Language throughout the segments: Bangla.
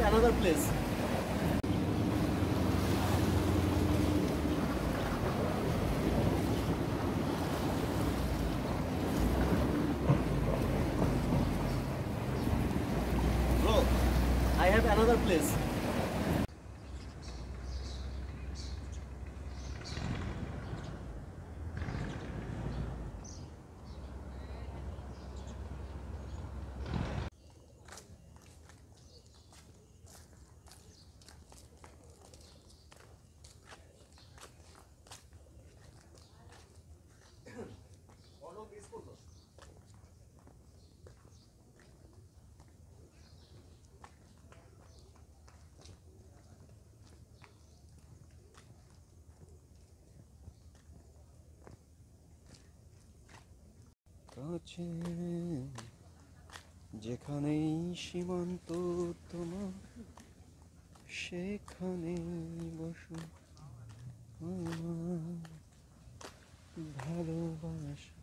another place. Bro, I have another place. কাছে যেখানেই সীমান্ত তোমার সেখানে বসু। ভালোবাসা।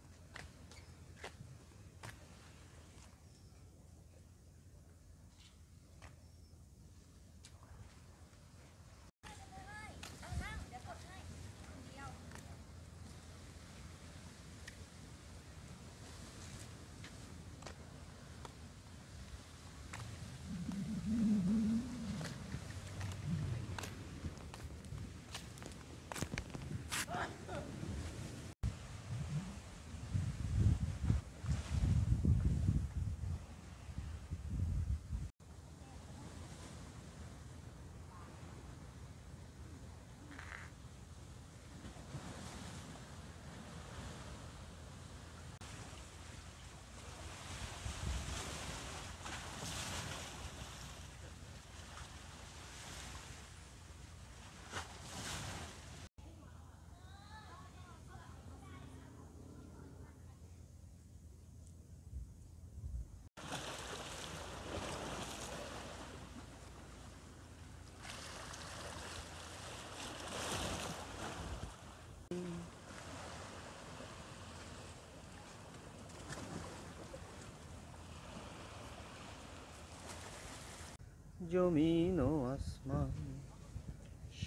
জমিন ও আসমান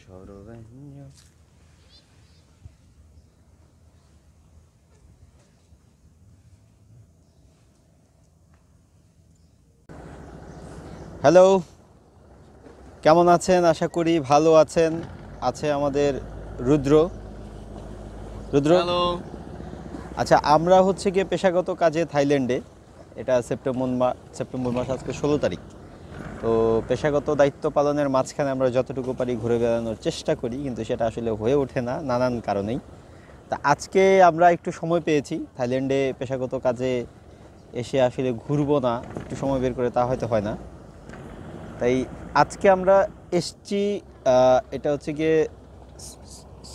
সর্বঞ্জ হ্যালো কেমন আছেন? আশা করি ভালো আছেন। আছে আমাদের রুদ্র। রুদ্র. আচ্ছা আমরা হচ্ছে গিয়ে পেশাগত কাজে থাইল্যান্ডে। এটা সেপ্টেম্বর মা- সেপ্টেম্বর মাস আজকে ষোলো তারিখ। তো পেশাগত দায়িত্ব পালনের মাঝখানে আমরা যতটুকু পারি ঘুরে বেড়ানোর চেষ্টা করি কিন্তু সেটা আসলে হয়ে ওঠে না নানান কারণেই। তা আজকে আমরা একটু সময় পেয়েছি থাইল্যান্ডে পেশাগত কাজে এসে আসলে ঘুরবো না একটু সময় বের করে তা হয়তো হয় না। তাই আজকে আমরা এসছি এটা হচ্ছে গিয়ে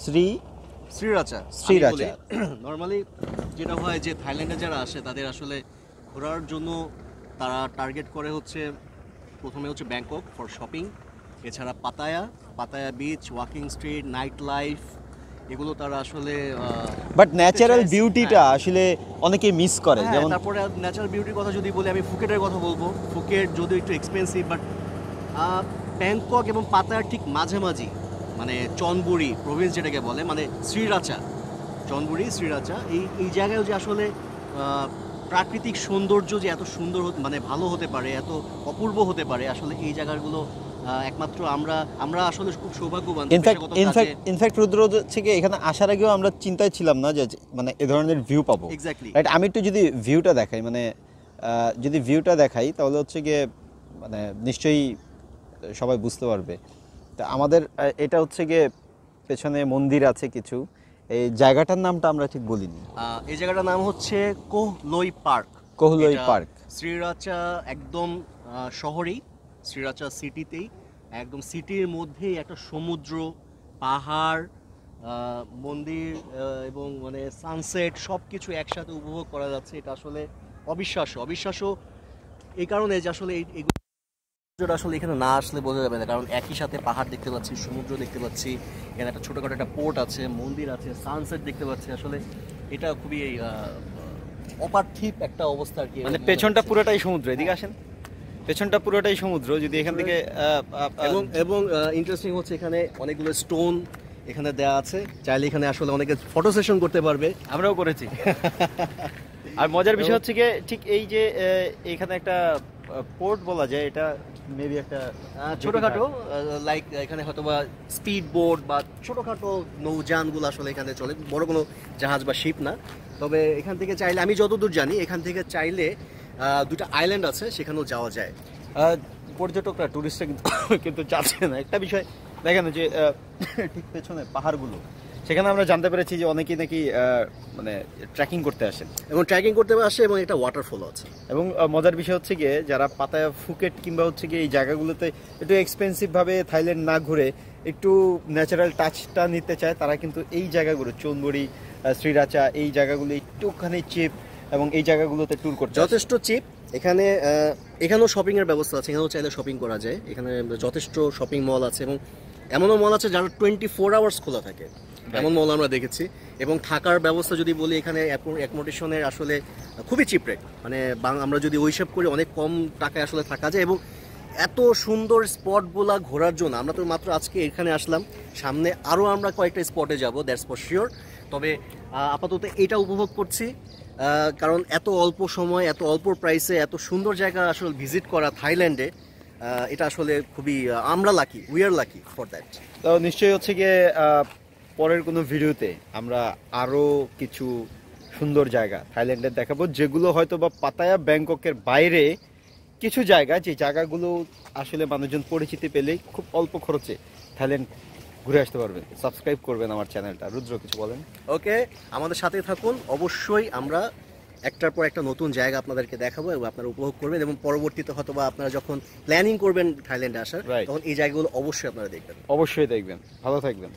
শ্রী শ্রীরাচা শ্রীরাচা। নর্মালি যেটা হয় যে থাইল্যান্ডে যারা আসে তাদের আসলে ঘোরার জন্য তারা টার্গেট করে হচ্ছে প্রথমে হচ্ছে ব্যাংকক ফর শপিং এছাড়া Pattaya Pattaya beach walking street night life এগুলো তারা আসলে বাট ন্যাচারাল বিউটিটা। আসলে অনেকে মিস করে হ্যাঁ, যেমন তারপরে ন্যাচারাল বিউটির কথা যদি বলি আমি ফুকেটের কথা বলব ফুকেট যদিও একটু এক্সপেন্সিভ বাট ব্যাংকক এবং পাতায়ার ঠিক মাঝামাঝি মানে চনবুরি প্রভিন্স যেটাকে বলে মানে শ্রীরাচা চনবুরি শ্রীরাচা এই এই জায়গায় যে আসলে প্রাকৃতিক সৌন্দর্য যে এত সুন্দর মানে ভালো হতে পারে এত অপূর্ব হতে পারে আসলে এই জায়গাগুলো একমাত্র আমরা আমরা আসলে খুব সৌভাগ্যবান ইনফ্যাক্ট ইনফ্যাক্ট ইনফ্যাক্ট রুদ্র থেকে এখানে আসার আগেও আমরা চিন্তায় ছিলাম না যে মানে এ ধরনের ভিউ পাবো। এক্স্যাক্টলি রাইট আমি একটু যদি ভিউটা দেখাই মানে আহ, যদি ভিউটা দেখাই তাহলে হচ্ছে গিয়ে মানে নিশ্চয়ই সবাই বুঝতে পারবে। তা আমাদের এটা হচ্ছে গিয়ে পেছনে মন্দির আছে কিছু। এই জায়গাটার নামটা আমরা ঠিক বলিনি। এই জায়গাটার নাম হচ্ছে Koh Loi park. Koh Loi park. Sriracha একদম শহরেই শ্রীরাচা সিটিতেই একদম সিটির মধ্যেই একটা সমুদ্র পাহাড় মন্দির এবং মানে সানসেট সব কিছু একসাথে উপভোগ করা যাচ্ছে। এটা আসলে অবিশ্বাস্য। অবিশ্বাস্য এই কারণে যে আসলে এই- এগুলো যেটা আসলে এখানে না আসলে বোঝা যাবে না কারণ একই সাথে পাহাড় দেখতে পাচ্ছি সমুদ্র দেখতে পাচ্ছি এখানে একটা ছোটোখাটো একটা পোর্ট আছে মন্দির আছে সানসেট দেখতে পাচ্ছি আসলে এটা খুবই অপার্থিব একটা অবস্থা আর কি মানে পেছনটা পুরোটাই সমুদ্র এদিকে আসেন। পেছনটা পুরোটাই সমুদ্র যদি এখান থেকে এবং এবং ইন্টারেস্টিং হচ্ছে এখানে অনেকগুলো স্টোন এখানে দেওয়া আছে চাইলে এখানে আসলে অনেকে ফটো সেশন করতে পারবে। আমরাও করেছি। আর মজার বিষয় হচ্ছে কি ঠিক এই যে এখানে একটা পোর্ট বলা যায় এটা মেবি একটা ছোটখাটো লাইক এখানে হয়তো বা স্পিড বোট বা ছোটখাটো নৌযানগুলো আসলে এখানে চলে। বড় কোনো জাহাজ বা শিপ না। তবে এখান থেকে চাইলে আমি যতদূর জানি এখান থেকে চাইলে দুটো আইল্যান্ড আছে সেখানেও যাওয়া যায়। পর্যটকরা টুরিস্টরা কিন্তু কিন্তু যাচ্ছে না। একটা বিষয় দেখেন যে ঠিক পেছনে পাহাড়গুলো। সেখানে আমরা জানতে পেরেছি যে অনেকেই নাকি মানে ট্রেকিং করতে আসেন। এবং ট্রেকিং করতে আসে এবং একটা ওয়াটারফল আছে। এবং মজার বিষয় হচ্ছে গিয়ে যারা পাতায়া ফুকেট কিংবা হচ্ছে গিয়ে এই জায়গাগুলোতে একটু এক্সপেন্সিভ ভাবে থাইল্যান্ড না ঘুরে একটু ন্যাচারাল টাচটা নিতে চায় তারা কিন্তু এই জায়গাগুলো চৌনবড়ি শ্রীরাচা এই জায়গাগুলো একটুখানি চিপ এবং এই জায়গাগুলোতে ট্যুর করতে যথেষ্ট চিপ এখানে এখানেও শপিংয়ের ব্যবস্থা আছে এখানেও চাইলে শপিং করা যায়। এখানে যথেষ্ট শপিং মল আছে এবং এমনও মল আছে যারা টোয়েন্টি ফোর আওয়ার্স খোলা থাকে। এমন মল আমরা দেখেছি। এবং থাকার ব্যবস্থা যদি বলি এখানে অ্যাকোমোডেশনের আসলে খুবই চিপ রেট মানে আমরা যদি ওই হিসাব করি অনেক কম টাকায় আসলে থাকা যায়। এবং এত সুন্দর স্পটগুলা ঘোরার জন্য আমরা তো মাত্র আজকে এখানে আসলাম। সামনে আরও আমরা কয়েকটা স্পটে যাব দ্যাটস ফর শিওর তবে আপাতত এটা উপভোগ করছি। কারণ এত অল্প সময় এত অল্প প্রাইসে এত সুন্দর জায়গা আসলে ভিজিট করা থাইল্যান্ডে এটা আসলে খুবই আমরা lucky we are lucky for that তো নিশ্চয়ই হচ্ছে গিয়ে পরের কোনো ভিডিওতে আমরা আরও কিছু সুন্দর জায়গা থাইল্যান্ডের দেখাবো যেগুলো হয়তো বা পাতায়া ব্যাংককের বাইরে কিছু জায়গা যে জায়গাগুলো আসলে মানুষজন পরিচিতি পেলেই খুব অল্প খরচে থাইল্যান্ড ঘুরে আসতে পারবেন। সাবস্ক্রাইব করবেন আমার চ্যানেলটা। রুদ্র কিছু বলেন। ওকে আমাদের সাথে থাকুন। অবশ্যই আমরা একটার পর একটা নতুন জায়গা আপনাদেরকে দেখাবো এবং আপনারা উপভোগ করবেন এবং পরবর্তীতে হয়তো বা আপনারা যখন প্ল্যানিং করবেন থাইল্যান্ডে আসার তখন এই জায়গাগুলো অবশ্যই আপনারা দেখবেন। অবশ্যই দেখবেন। ভালো থাকবেন।